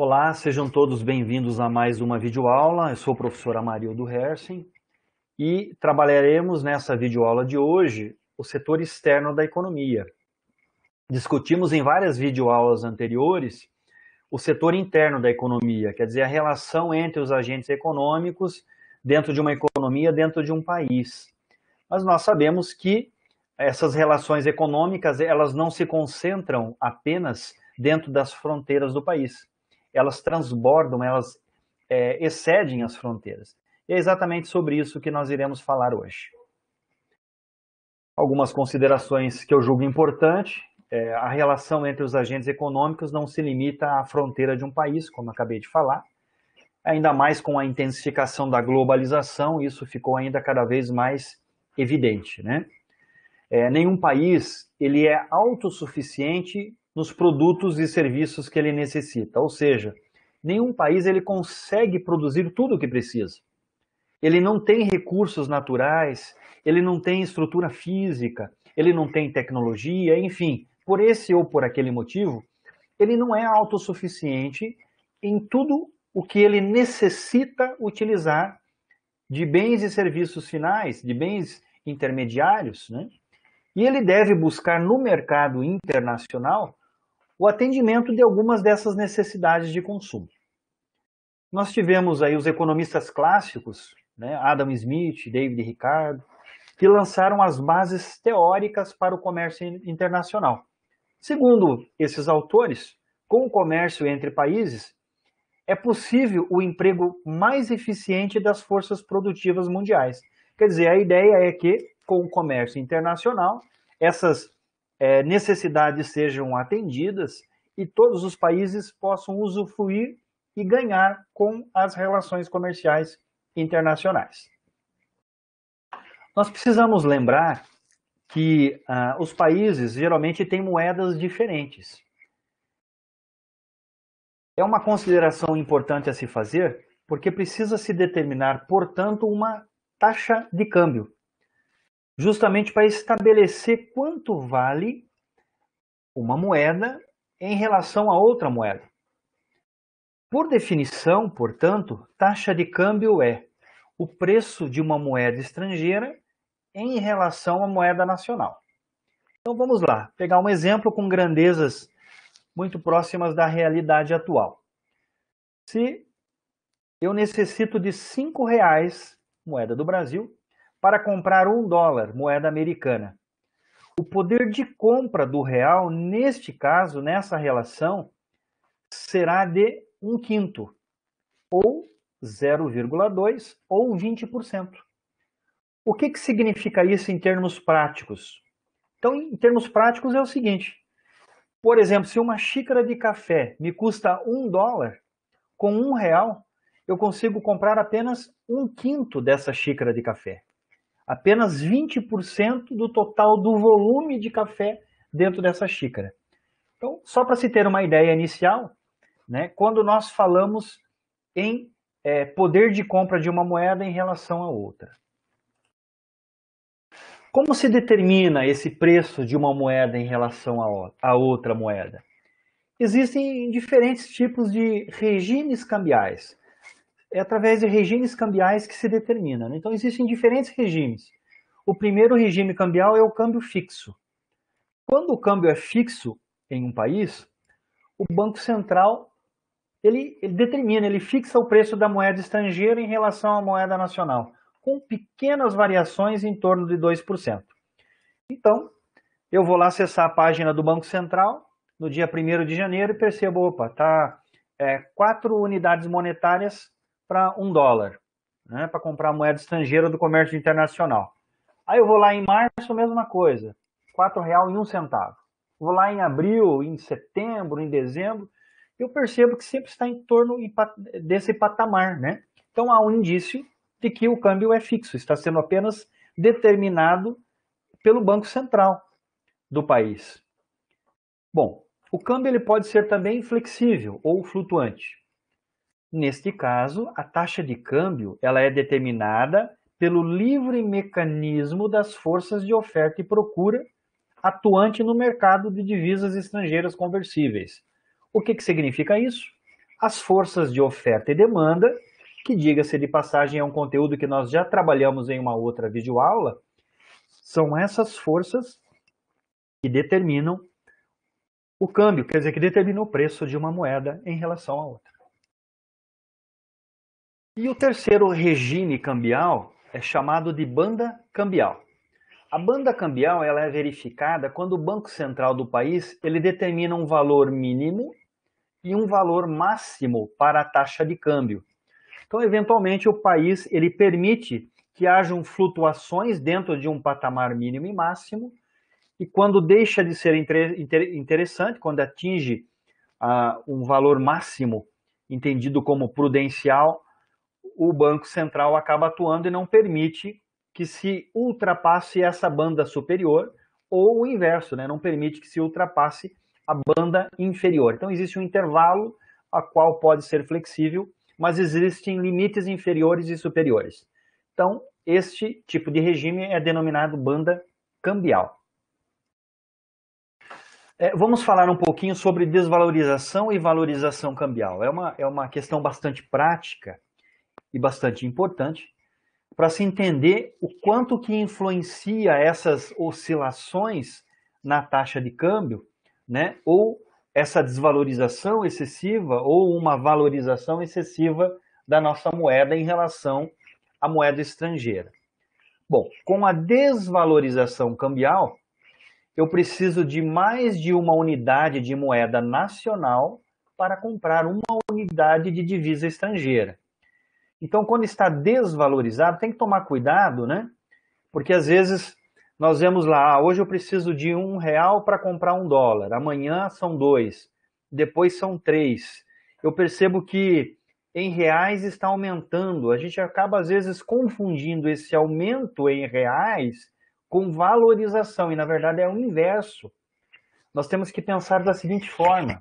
Olá, sejam todos bem-vindos a mais uma videoaula. Eu sou o professor Amarildo Hersen e trabalharemos nessa videoaula de hoje o setor externo da economia. Discutimos em várias videoaulas anteriores o setor interno da economia, quer dizer, a relação entre os agentes econômicos dentro de uma economia, dentro de um país. Mas nós sabemos que essas relações econômicas, elas não se concentram apenas dentro das fronteiras do país elas transbordam, elas é, excedem as fronteiras. E é exatamente sobre isso que nós iremos falar hoje. Algumas considerações que eu julgo importante. É, a relação entre os agentes econômicos não se limita à fronteira de um país, como acabei de falar. Ainda mais com a intensificação da globalização, isso ficou ainda cada vez mais evidente. Né? É, nenhum país ele é autossuficiente nos produtos e serviços que ele necessita. Ou seja, nenhum país ele consegue produzir tudo o que precisa. Ele não tem recursos naturais, ele não tem estrutura física, ele não tem tecnologia, enfim, por esse ou por aquele motivo, ele não é autossuficiente em tudo o que ele necessita utilizar de bens e serviços finais, de bens intermediários, né? E ele deve buscar no mercado internacional o atendimento de algumas dessas necessidades de consumo. Nós tivemos aí os economistas clássicos, né, Adam Smith, David Ricardo, que lançaram as bases teóricas para o comércio internacional. Segundo esses autores, com o comércio entre países, é possível o emprego mais eficiente das forças produtivas mundiais. Quer dizer, a ideia é que, com o comércio internacional, essas é, necessidades sejam atendidas e todos os países possam usufruir e ganhar com as relações comerciais internacionais. Nós precisamos lembrar que ah, os países geralmente têm moedas diferentes. É uma consideração importante a se fazer, porque precisa se determinar, portanto, uma taxa de câmbio justamente para estabelecer quanto vale uma moeda em relação a outra moeda. Por definição, portanto, taxa de câmbio é o preço de uma moeda estrangeira em relação à moeda nacional. Então vamos lá, pegar um exemplo com grandezas muito próximas da realidade atual. Se eu necessito de cinco reais, moeda do Brasil, para comprar um dólar, moeda americana. O poder de compra do real, neste caso, nessa relação, será de um quinto, ou 0,2 ou 20%. O que, que significa isso em termos práticos? Então, em termos práticos, é o seguinte: por exemplo, se uma xícara de café me custa um dólar, com um real, eu consigo comprar apenas um quinto dessa xícara de café apenas 20% do total do volume de café dentro dessa xícara. Então, só para se ter uma ideia inicial, né, quando nós falamos em é, poder de compra de uma moeda em relação a outra. Como se determina esse preço de uma moeda em relação a, outra moeda? Existem diferentes tipos de regimes cambiais é através de regimes cambiais que se determina. Né? Então, existem diferentes regimes. O primeiro regime cambial é o câmbio fixo. Quando o câmbio é fixo em um país, o Banco Central ele, ele determina, ele fixa o preço da moeda estrangeira em relação à moeda nacional, com pequenas variações em torno de 2%. Então, eu vou lá acessar a página do Banco Central no dia 1 de janeiro e percebo, opa, tá é, quatro unidades monetárias para um dólar, né, para comprar moeda estrangeira do comércio internacional. Aí eu vou lá em março, mesma coisa, R$ real e um centavo. Vou lá em abril, em setembro, em dezembro, eu percebo que sempre está em torno desse patamar, né? Então há um indício de que o câmbio é fixo, está sendo apenas determinado pelo Banco Central do país. Bom, o câmbio ele pode ser também flexível ou flutuante. Neste caso, a taxa de câmbio ela é determinada pelo livre mecanismo das forças de oferta e procura atuante no mercado de divisas estrangeiras conversíveis. O que, que significa isso? as forças de oferta e demanda, que diga-se de passagem é um conteúdo que nós já trabalhamos em uma outra videoaula, são essas forças que determinam o câmbio, quer dizer, que determina o preço de uma moeda em relação à outra. E o terceiro regime cambial é chamado de banda cambial. A banda cambial ela é verificada quando o Banco Central do país ele determina um valor mínimo e um valor máximo para a taxa de câmbio. Então, eventualmente, o país ele permite que hajam flutuações dentro de um patamar mínimo e máximo, e quando deixa de ser interessante, quando atinge uh, um valor máximo, entendido como prudencial, o Banco Central acaba atuando e não permite que se ultrapasse essa banda superior, ou o inverso, né? não permite que se ultrapasse a banda inferior. Então existe um intervalo a qual pode ser flexível, mas existem limites inferiores e superiores. Então, este tipo de regime é denominado banda cambial. É, vamos falar um pouquinho sobre desvalorização e valorização cambial. É uma, é uma questão bastante prática e bastante importante para se entender o quanto que influencia essas oscilações na taxa de câmbio né? ou essa desvalorização excessiva ou uma valorização excessiva da nossa moeda em relação à moeda estrangeira. Bom, com a desvalorização cambial, eu preciso de mais de uma unidade de moeda nacional para comprar uma unidade de divisa estrangeira. Então, quando está desvalorizado, tem que tomar cuidado, né? Porque às vezes nós vemos lá, ah, hoje eu preciso de um real para comprar um dólar, amanhã são dois, depois são três. Eu percebo que em reais está aumentando. A gente acaba às vezes confundindo esse aumento em reais com valorização, e na verdade é o inverso. Nós temos que pensar da seguinte forma: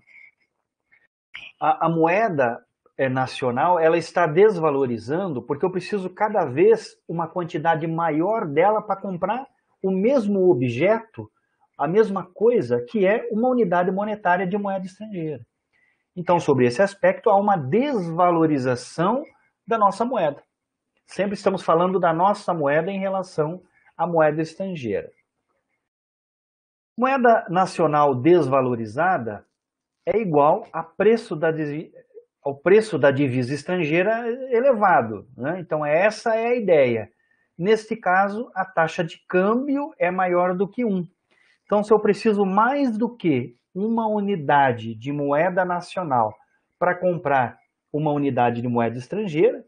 a, a moeda é, nacional ela está desvalorizando porque eu preciso cada vez uma quantidade maior dela para comprar o mesmo objeto, a mesma coisa, que é uma unidade monetária de moeda estrangeira. Então, sobre esse aspecto, há uma desvalorização da nossa moeda. Sempre estamos falando da nossa moeda em relação à moeda estrangeira. Moeda nacional desvalorizada é igual a preço da, ao preço da divisa estrangeira elevado. Né? Então, essa é a ideia. Neste caso, a taxa de câmbio é maior do que 1. Então, se eu preciso mais do que uma unidade de moeda nacional para comprar uma unidade de moeda estrangeira,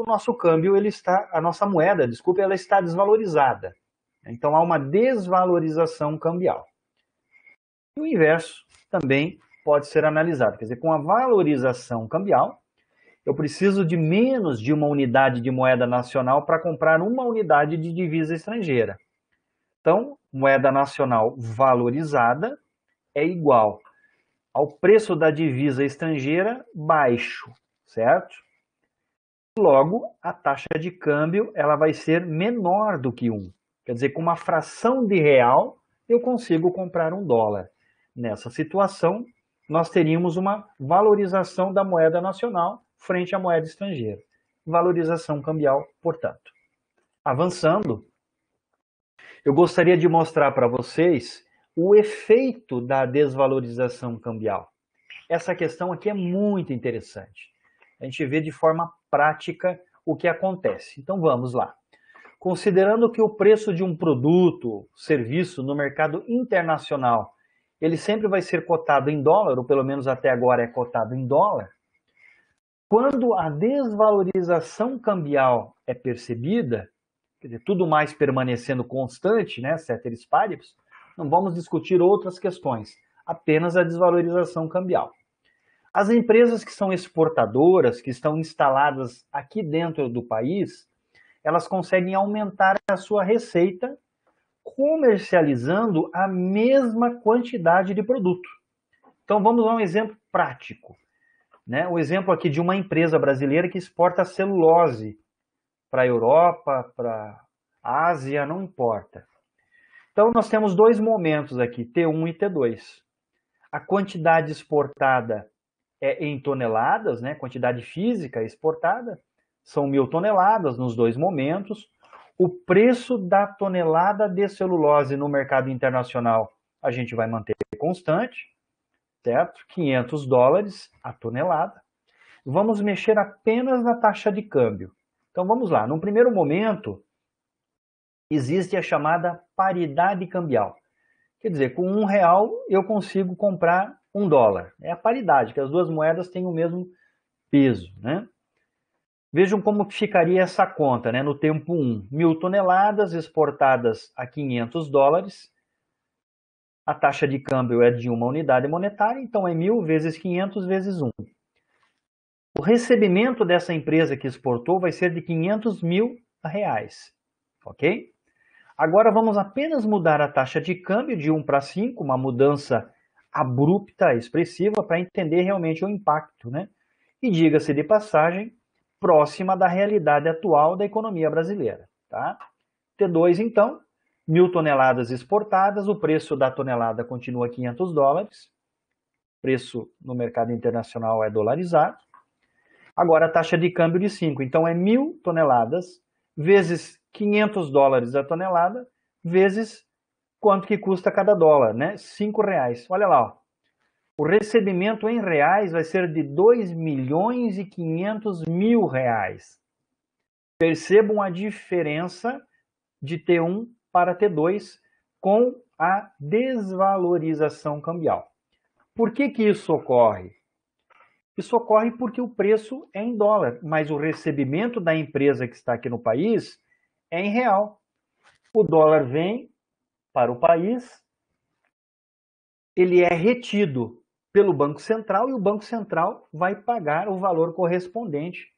o nosso câmbio, ele está, a nossa moeda, desculpe, ela está desvalorizada. Então, há uma desvalorização cambial. E o inverso também pode ser analisado. Quer dizer, com a valorização cambial, eu preciso de menos de uma unidade de moeda nacional para comprar uma unidade de divisa estrangeira. Então, moeda nacional valorizada é igual ao preço da divisa estrangeira baixo, certo? Logo, a taxa de câmbio ela vai ser menor do que 1. Quer dizer, com uma fração de real, eu consigo comprar um dólar. Nessa situação, nós teríamos uma valorização da moeda nacional frente à moeda estrangeira. Valorização cambial, portanto. Avançando, eu gostaria de mostrar para vocês o efeito da desvalorização cambial. Essa questão aqui é muito interessante. A gente vê de forma prática o que acontece. Então vamos lá. Considerando que o preço de um produto, serviço no mercado internacional, ele sempre vai ser cotado em dólar, ou pelo menos até agora é cotado em dólar, quando a desvalorização cambial é percebida, quer dizer, tudo mais permanecendo constante, né, ceteris paribus, não vamos discutir outras questões, apenas a desvalorização cambial. As empresas que são exportadoras, que estão instaladas aqui dentro do país, elas conseguem aumentar a sua receita comercializando a mesma quantidade de produto. Então vamos a um exemplo prático. Né? O exemplo aqui de uma empresa brasileira que exporta celulose para a Europa, para a Ásia, não importa. Então, nós temos dois momentos aqui, T1 e T2. A quantidade exportada é em toneladas, né, quantidade física exportada, são mil toneladas nos dois momentos. O preço da tonelada de celulose no mercado internacional a gente vai manter constante, certo? 500 dólares a tonelada. Vamos mexer apenas na taxa de câmbio. Então vamos lá. Num primeiro momento, existe a chamada paridade cambial. Quer dizer, com um real eu consigo comprar um dólar. É a paridade, que as duas moedas têm o mesmo peso, né? Vejam como ficaria essa conta, né? No tempo 1, mil toneladas exportadas a 500 dólares. A taxa de câmbio é de uma unidade monetária, então é mil vezes 500 vezes 1. O recebimento dessa empresa que exportou vai ser de 500 mil reais, ok? Agora vamos apenas mudar a taxa de câmbio de 1 para 5, uma mudança abrupta, expressiva, para entender realmente o impacto, né? E diga-se de passagem, próxima da realidade atual da economia brasileira. Tá? T2, então, mil toneladas exportadas, o preço da tonelada continua 500 dólares, preço no mercado internacional é dolarizado. Agora a taxa de câmbio de 5, então é mil toneladas vezes 500 dólares a tonelada, vezes quanto que custa cada dólar, né? 5 reais. Olha lá, ó. O recebimento em reais vai ser de 2 milhões e 500 mil reais. Percebam a diferença de T1 para T2 com a desvalorização cambial. Por que, que isso ocorre? Isso ocorre porque o preço é em dólar, mas o recebimento da empresa que está aqui no país é em real. O dólar vem para o país, ele é retido pelo Banco Central e o Banco Central vai pagar o valor correspondente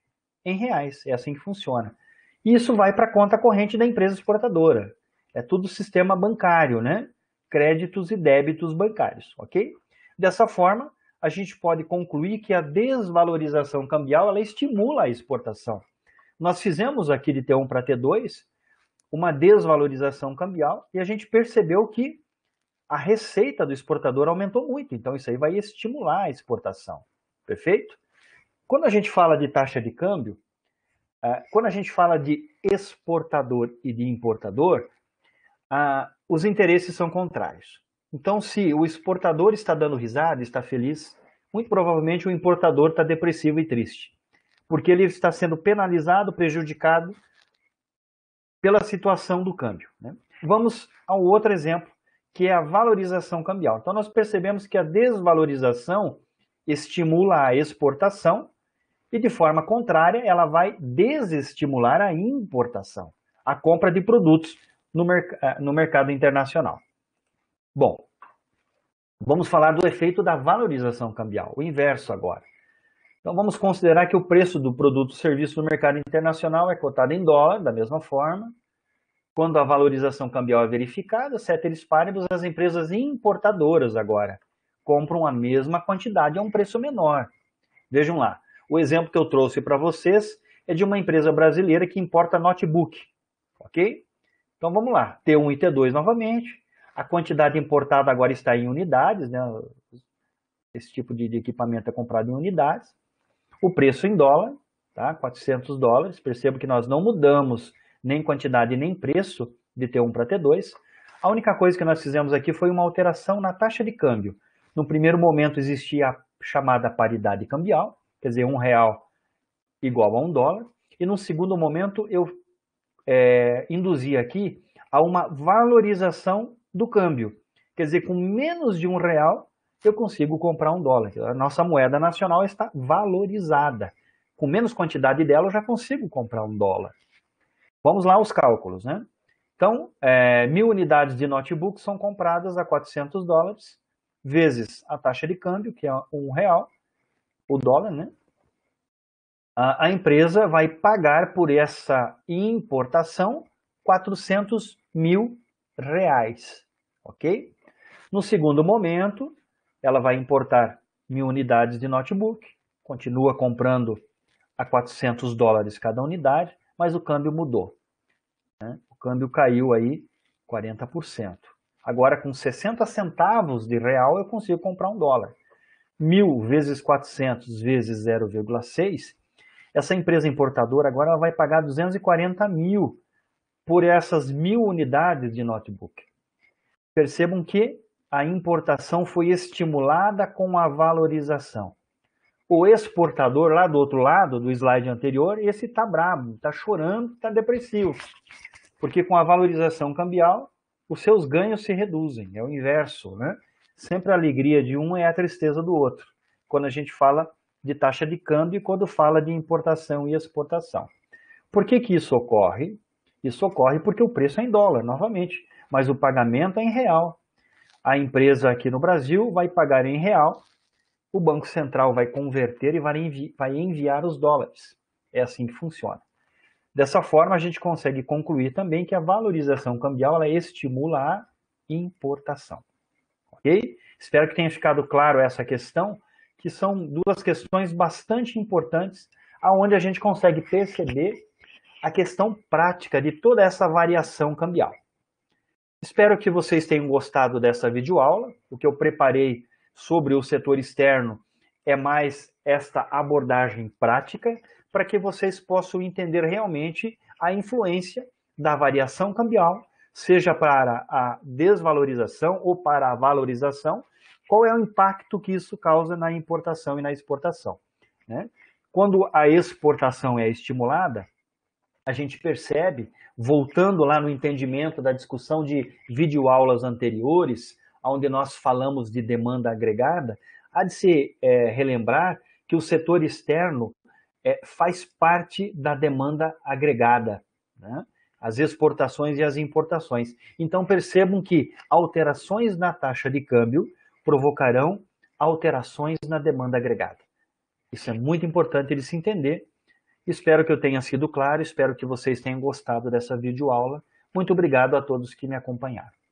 em reais. É assim que funciona. E isso vai para a conta corrente da empresa exportadora. É tudo sistema bancário, né? Créditos e débitos bancários, ok? Dessa forma, a gente pode concluir que a desvalorização cambial ela estimula a exportação. Nós fizemos aqui de T1 para T2 uma desvalorização cambial e a gente percebeu que a receita do exportador aumentou muito, então isso aí vai estimular a exportação. Perfeito? Quando a gente fala de taxa de câmbio, é, quando a gente fala de exportador e de importador, os interesses são contrários. Então, se o exportador está dando risada, está feliz, muito provavelmente o importador está depressivo e triste, porque ele está sendo penalizado, prejudicado pela situação do câmbio. Né? Vamos ao outro exemplo que é a valorização cambial. Então, nós percebemos que a desvalorização estimula a exportação e, de forma contrária, ela vai desestimular a importação, a compra de produtos no, merc eh, no mercado internacional. Bom, vamos falar do efeito da valorização cambial, o inverso agora. Então, vamos considerar que o preço do produto ou serviço no mercado internacional é cotado em dólar, da mesma forma, quando a valorização cambial é verificada, ceteris paribus, as empresas importadoras agora compram a mesma quantidade a um preço menor. Vejam lá, o exemplo que eu trouxe para vocês é de uma empresa brasileira que importa notebook, ok? Então vamos lá, T1 e T2 novamente. A quantidade importada agora está em unidades, né? Esse tipo de equipamento é comprado em unidades. O preço em dólar, tá? 400 dólares. Percebo que nós não mudamos nem quantidade nem preço de T1 para T2. A única coisa que nós fizemos aqui foi uma alteração na taxa de câmbio. No primeiro momento existia a chamada paridade cambial, quer dizer, um real igual a um dólar. E no segundo momento eu é, induzi aqui a uma valorização do câmbio. Quer dizer, com menos de um real eu consigo comprar um dólar. A nossa moeda nacional está valorizada. Com menos quantidade dela eu já consigo comprar um dólar. Vamos lá aos cálculos, né? Então, é, mil unidades de notebook são compradas a 400 dólares, vezes a taxa de câmbio, que é um real, o dólar, né? A, a empresa vai pagar por essa importação 400 mil reais, ok? No segundo momento, ela vai importar mil unidades de notebook, continua comprando a 400 dólares cada unidade, mas o câmbio mudou. Né? O câmbio caiu aí 40%. Agora, com 60 centavos de real, eu consigo comprar um dólar. 1.000 vezes 400 vezes 0,6, essa empresa importadora agora ela vai pagar 240 mil por essas mil unidades de notebook. Percebam que a importação foi estimulada com a valorização. O exportador lá do outro lado, do slide anterior, esse está brabo, está chorando, está depressivo. Porque com a valorização cambial, os seus ganhos se reduzem. É o inverso, né? Sempre a alegria de um é a tristeza do outro. Quando a gente fala de taxa de câmbio e quando fala de importação e exportação. Por que, que isso ocorre? Isso ocorre porque o preço é em dólar, novamente, mas o pagamento é em real. A empresa aqui no Brasil vai pagar em real, o Banco Central vai converter e vai, envi vai enviar os dólares. É assim que funciona. Dessa forma, a gente consegue concluir também que a valorização cambial ela estimula a importação. Ok? Espero que tenha ficado claro essa questão que são duas questões bastante importantes, aonde a gente consegue perceber a questão prática de toda essa variação cambial. Espero que vocês tenham gostado dessa videoaula. O que eu preparei sobre o setor externo é mais esta abordagem prática para que vocês possam entender realmente a influência da variação cambial, seja para a desvalorização ou para a valorização, qual é o impacto que isso causa na importação e na exportação. Né? Quando a exportação é estimulada, a gente percebe, voltando lá no entendimento da discussão de videoaulas anteriores, onde nós falamos de demanda agregada, há de se é, relembrar que o setor externo é, faz parte da demanda agregada, né? as exportações e as importações. Então percebam que alterações na taxa de câmbio provocarão alterações na demanda agregada. Isso é muito importante de se entender. Espero que eu tenha sido claro, espero que vocês tenham gostado dessa videoaula. Muito obrigado a todos que me acompanharam.